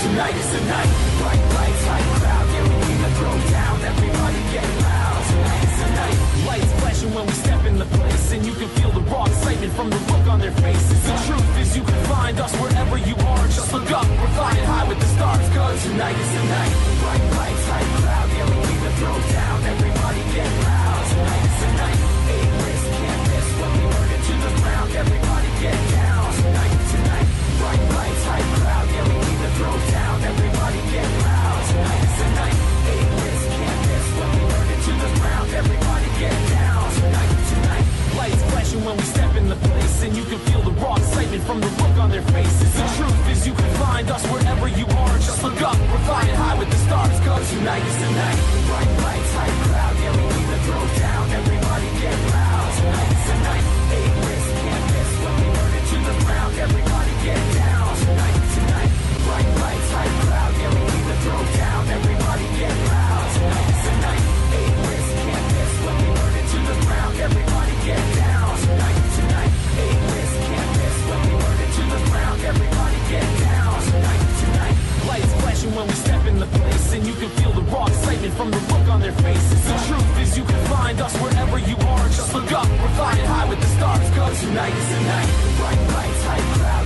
Tonight is the night, lights, crowd we down, everybody loud. Tonight lights flashing when we step in the place And you can feel the raw excitement from the look on their faces. The truth is you can find us wherever you are. Just look up, we're flying high with the stars tonight is the night. tonight is the night. it from the look on their faces. The truth is you can find us wherever you are. Just look up, we're flying high with the stars. Cause tonight is the night, bright lights, high crowd